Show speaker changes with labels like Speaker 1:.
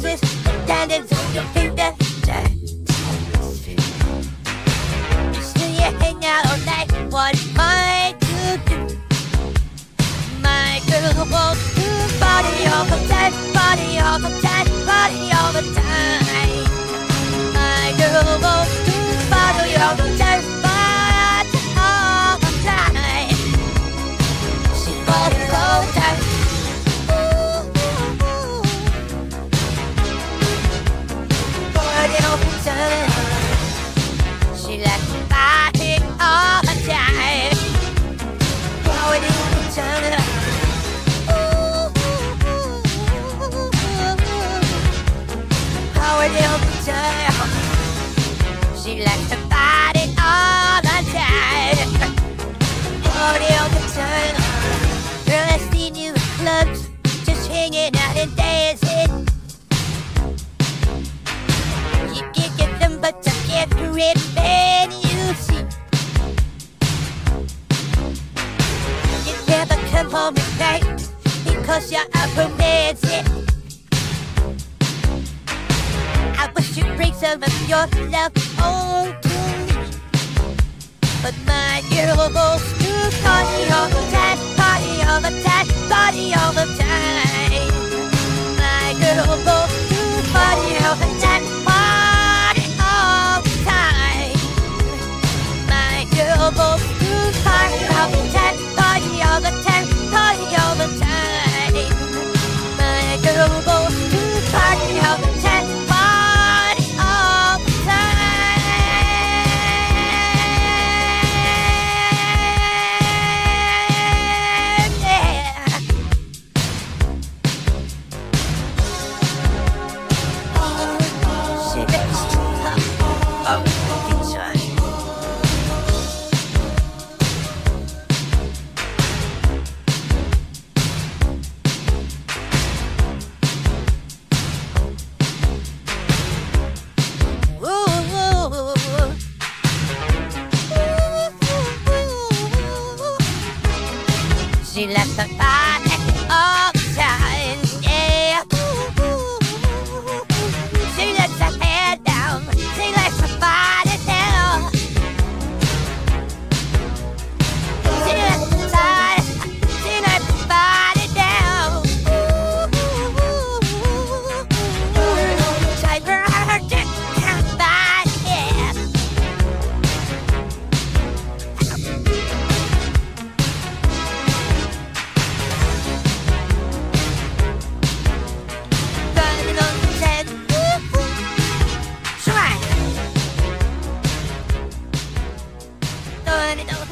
Speaker 1: bruises, tendons She likes to time. Party all the time. You clubs, just hanging out and dancing. You to get rid man you see. You never come home at night because you're romancing. Of your love home to me. But my wants to party all the time, party all time, party all left the fire. Oh. it all